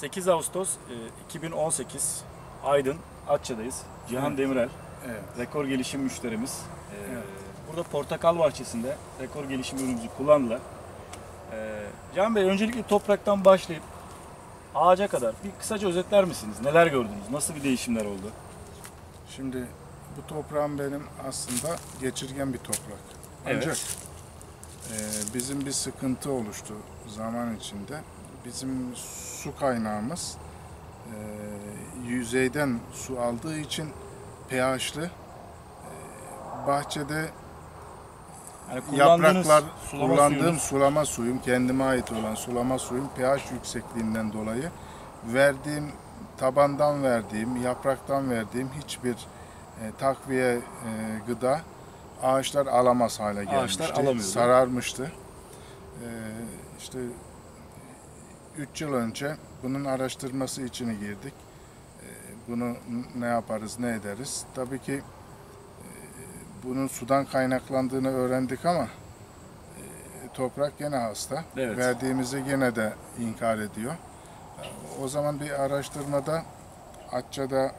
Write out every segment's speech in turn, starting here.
8 Ağustos e, 2018 Aydın Atça'dayız. Cihan Evet. Demirel, Evet. rekor gelişim müşterimiz. E, Evet. Burada portakal bahçesinde rekor gelişim ürünümüzü kullandılar. E, Cihan Bey öncelikle topraktan başlayıp ağaca kadar bir kısaca özetler misiniz? Neler gördünüz? Nasıl bir değişimler oldu? Şimdi bu toprağım benim aslında geçirgen bir toprak. Evet. Ancak e, bizim bir sıkıntı oluştu zaman içinde. Bizim su kaynağımız e, yüzeyden su aldığı için pH'lı. E, bahçede Yani yapraklar sulama kullandığım suyunuz- sulama suyum kendime ait olan sulama suyum pH yüksekliğinden dolayı verdiğim tabandan verdiğim yapraktan verdiğim hiçbir e, takviye e, gıda ağaçlar alamaz hale gelmişti. alamıyordu. Sararmıştı. E, işte 3 yıl önce bunun araştırması içine girdik. E, bunu ne yaparız, ne ederiz? Tabii ki e, bunun sudan kaynaklandığını öğrendik ama e, toprak gene hasta. Evet. Verdiğimizi gene de inkar ediyor. O zaman bir araştırmada Atça'da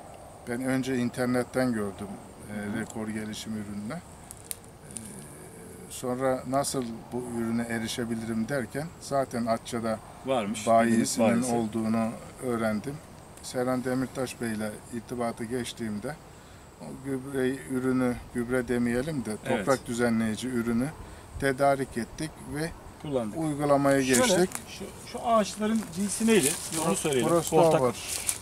ben önce internetten gördüm e, rekor gelişim ürününü. Sonra nasıl bu ürüne erişebilirim derken zaten Atça'da varmış. bayisinin olduğunu öğrendim. Serhan Demirtaş Bey ile irtibatı geçtiğimde o gübre ürünü, gübre demeyelim de toprak Evet. düzenleyici ürünü tedarik ettik ve kullandık. uygulamaya Şöyle, geçtik. şu, şu ağaçların cinsi neydi? Bir onu söyleyelim. Prostover, Portak-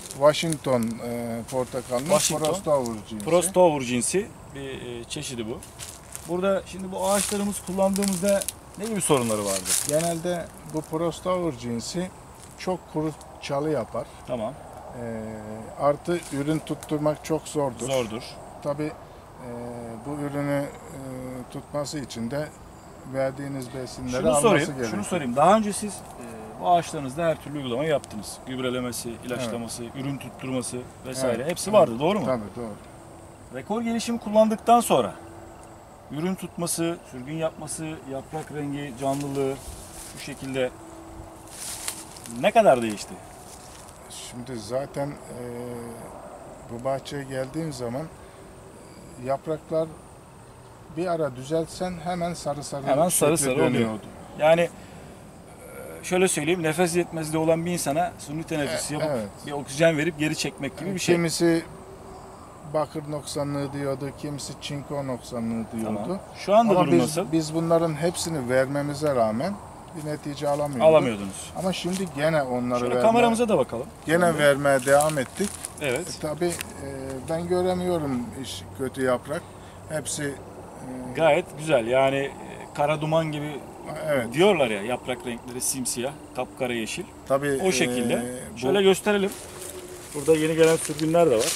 Washington e, portakalının Washington, Prostover cinsi. Prostover cinsi bir e, çeşidi bu. Burada şimdi bu ağaçlarımız kullandığımızda ne gibi sorunları vardı? Genelde bu Prostover cinsi çok kuru çalı yapar. Tamam. E, artı ürün tutturmak çok zordur. Zordur. Tabii e, bu ürünü e, tutması için de verdiğiniz besinleri Şunu alması sorayım, gerekiyor. şunu sorayım. Daha önce siz e, bu ağaçlarınızda her türlü uygulama yaptınız. Gübrelemesi, ilaçlaması, ürün tutturması vesaire. Evet, Hepsi evet. vardı, doğru mu? Tabii doğru. Rekor gelişim kullandıktan sonra ürün tutması, sürgün yapması, yaprak rengi, canlılığı bu şekilde ne kadar değişti? Şimdi zaten e, bu bahçeye geldiğim zaman yapraklar bir ara düzeltsen hemen sarı sarı Hemen sarı sarı dönüyordu. Yani e, şöyle söyleyeyim, nefes yetmezliği olan bir insana suni teneffüs E, yapıp evet. bir oksijen verip geri çekmek gibi bir şey. Kimisi bakır noksanlığı diyordu, kimisi çinko noksanlığı diyordu. Tamam. Şu anda Ama durum biz, nasıl? biz bunların hepsini vermemize rağmen bir netice alamıyorduk. Alamıyordunuz. Ama şimdi gene onları Şöyle verme- kameramıza da bakalım. gene vermeye devam ettik. Evet. E, tabii e, ben göremiyorum iş kötü yaprak. Hepsi e, Gayet güzel. Yani e, kara duman gibi evet. diyorlar ya yaprak renkleri simsiyah, kapkara yeşil. Tabii O şekilde. e, bu Şöyle gösterelim. Burada yeni gelen sürgünler de var.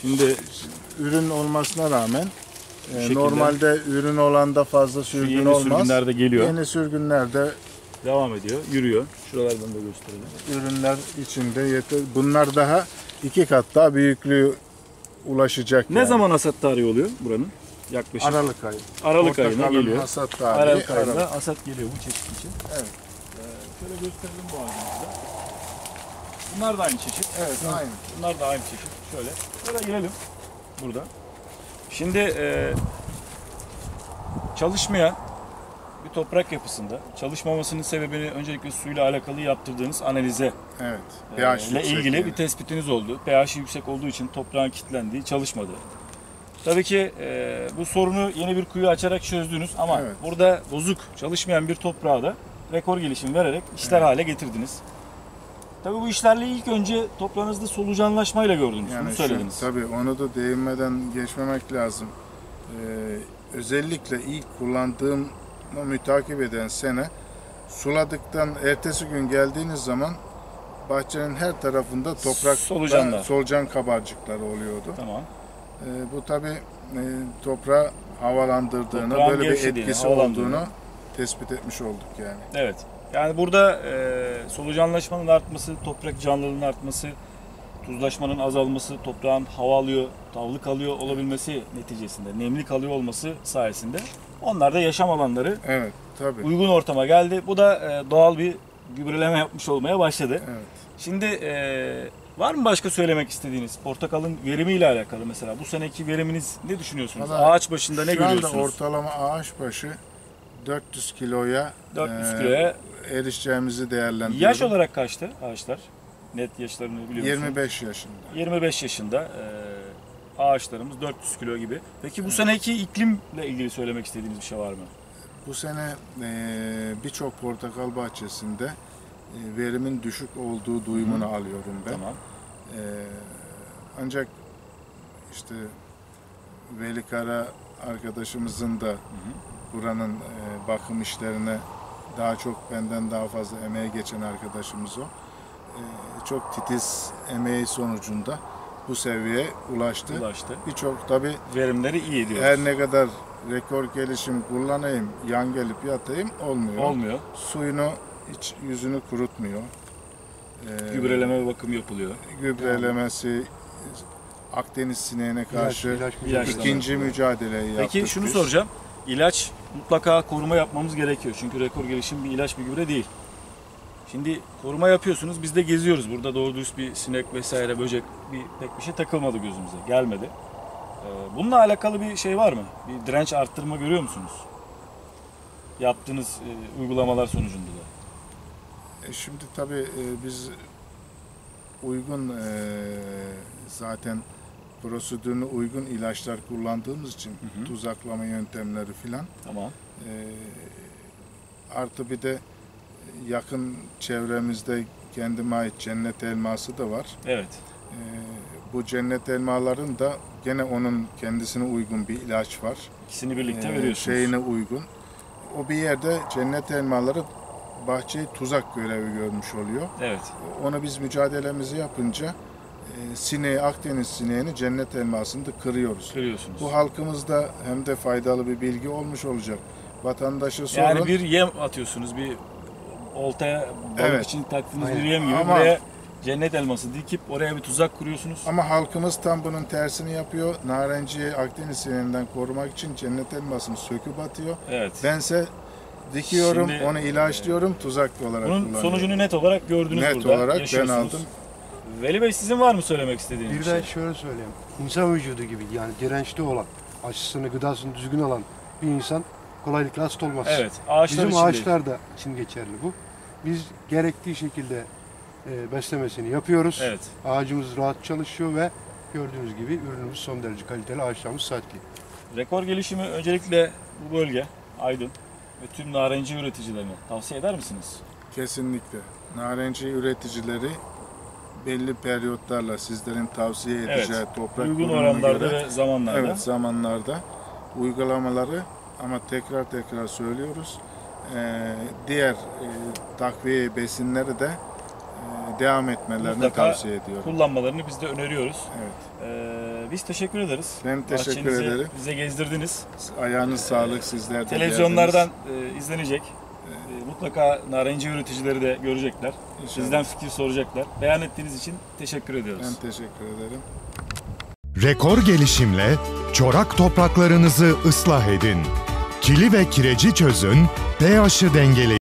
Şimdi ürün olmasına rağmen e, şekilde. normalde ürün olanda fazla şu sürgün yeni olmaz. sürgünler de geliyor. Yeni sürgünlerde Devam ediyor. Yürüyor. Şuralardan da gösterelim. ürünler içinde yeter. Bunlar daha iki kat daha büyüklüğü ulaşacak. Ne yani. zaman hasat tarihi oluyor buranın? Yaklaşık. Aralık ayı. Aralık ayına Portakalın geliyor. Hasat tarihi. Aralık ayında hasat geliyor bu çeşit için. Evet. Ee, şöyle gösterelim bu ağacımızda. Bunlar da aynı çeşit. Evet, aynı. Bunlar da aynı çeşit. Şöyle. Şöyle girelim. Burada. Şimdi e, çalışmayan bir toprak yapısında çalışmamasının sebebini öncelikle suyla alakalı yaptırdığınız analize Evet. e, pH ile ilgili yani. bir tespitiniz oldu. pH yüksek olduğu için toprağın kilitlendiği, çalışmadı. Tabii ki e, bu sorunu yeni bir kuyu açarak çözdünüz ama Evet. burada bozuk, çalışmayan bir toprağa da rekor gelişim vererek işler hale getirdiniz. Tabii bu işlerle ilk önce toprağınızda solucanlaşmayla gördünüz. Bunu şu- söylediniz. tabii onu da değinmeden geçmemek lazım. Ee, özellikle ilk kullandığım mütakip eden sene suladıktan ertesi gün geldiğiniz zaman bahçenin her tarafında toprak Solucanlar. solucan kabarcıkları oluyordu. Tamam. Ee, bu tabi toprağı havalandırdığını, Toprağın böyle bir etkisi olduğunu tespit etmiş olduk yani. Evet. Yani burada e, solucanlaşmanın artması, toprak canlılığının artması, tuzlaşmanın azalması, toprağın hava alıyor, tavlı kalıyor olabilmesi neticesinde, nemli kalıyor olması sayesinde onlar da yaşam alanları Evet, tabii. uygun ortama geldi. Bu da e, doğal bir gübreleme yapmış olmaya başladı. Evet. Şimdi e, var mı başka söylemek istediğiniz portakalın verimiyle alakalı mesela bu seneki veriminiz ne düşünüyorsunuz? Valla Ağaç başında ne Şu anda görüyorsunuz? ortalama ağaç başı 400 kiloya 400 e, kiloya. Erişeceğimizi değerlendiriyorum. Yaş olarak kaçtı ağaçlar? Net yaşlarını biliyor musunuz? 25 yaşında. 25 yaşında e, ağaçlarımız 400 kilo gibi. Peki bu seneki iklimle ilgili söylemek istediğiniz bir şey var mı? Bu sene e, birçok portakal bahçesinde e, verimin düşük olduğu duyumunu alıyorum ben. Tamam. E, ancak işte Veli Kara arkadaşımızın da buranın e, bakım işlerine daha çok benden daha fazla emeğe geçen arkadaşımız o. E, çok titiz emeği sonucunda bu seviyeye ulaştı. Ulaştı. Birçok tabi Verimleri iyi diyoruz. her ne kadar rekor gelişim kullanayım, yan gelip yatayım olmuyor. Olmuyor. Suyunu hiç yüzünü kurutmuyor. Ee, Gübreleme ve bakım yapılıyor. gübrelemesi Akdeniz sineğine karşı ilaç, ilaçlama. ikinci mücadeleyi yaptık. Peki şunu biz. soracağım. İlaç mutlaka koruma yapmamız gerekiyor. Çünkü rekor gelişim bir ilaç bir gübre değil. Şimdi koruma yapıyorsunuz. Biz de geziyoruz. Burada doğru dürüst bir sinek vesaire böcek bir pek bir şey takılmadı gözümüze. Gelmedi. Ee, bununla alakalı bir şey var mı? Bir direnç arttırma görüyor musunuz? Yaptığınız e, uygulamalar sonucunda da. E, Şimdi tabii e, biz uygun e, zaten prosedürüne uygun ilaçlar kullandığımız için Hı hı. tuzaklama yöntemleri filan Tamam. e, artı bir de yakın çevremizde kendime ait cennet elması da var. Evet. E, bu cennet elmaların da gene onun kendisine uygun bir ilaç var. İkisini birlikte E, veriyorsunuz. Şeyine uygun. O bir yerde cennet elmaları bahçeyi tuzak görevi görmüş oluyor. Evet. Onu biz mücadelemizi yapınca sineği, Akdeniz sineğini cennet elmasını da kırıyoruz. Görüyorsunuz. Bu halkımızda hem de faydalı bir bilgi olmuş olacak. Vatandaşa sorun. Yani bir yem atıyorsunuz. Bir oltaya balık Evet. için taktığınız Aynen. bir yem gibi. Ama- Buraya cennet elması dikip oraya bir tuzak kuruyorsunuz. Ama halkımız tam bunun tersini yapıyor. Narenciyi Akdeniz sineğinden korumak için cennet elmasını söküp atıyor. Evet. Bense dikiyorum, Şimdi, onu ilaçlıyorum, tuzak olarak Bunun kullanıyorum. sonucunu net olarak gördünüz Net burada. olarak ben aldım. Veli Bey sizin var mı söylemek istediğiniz Bir bir de şey? şöyle söyleyeyim. İnsan vücudu gibi yani dirençli olan, aşısını, gıdasını düzgün alan bir insan kolaylıkla hasta olmaz. Evet. Ağaçlar Bizim için ağaçlar da için geçerli bu. Biz gerektiği şekilde e, beslemesini yapıyoruz. Evet. Ağacımız rahat çalışıyor ve gördüğünüz gibi ürünümüz son derece kaliteli ağaçlarımız saatli. Rekor gelişimi öncelikle bu bölge Aydın ve tüm narenci üreticilerine tavsiye eder misiniz? Kesinlikle. Narenci üreticileri belli periyotlarla sizlerin tavsiye Evet. edeceği toprak Uygun oranlarda göre- ve zamanlarda. Evet zamanlarda uygulamaları ama tekrar tekrar söylüyoruz. Ee, diğer e, takviye besinleri de e, devam etmelerini Mutlaka tavsiye ediyorum. Kullanmalarını biz de öneriyoruz. Evet. Ee, biz teşekkür ederiz. Ben teşekkür Bahçenizi ederim. Bize gezdirdiniz. Ayağınız sağlık sizler de Televizyonlardan geldiniz. e, izlenecek. E, mutlaka narenci üreticileri de görecekler. İnşallah. Sizden fikir soracaklar. Beyan ettiğiniz için teşekkür ediyoruz. Ben teşekkür ederim. Rekor gelişimle çorak topraklarınızı ıslah edin. Kili ve kireci çözün, pH'ı dengeleyin.